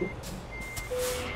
うん。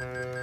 Mm-hmm.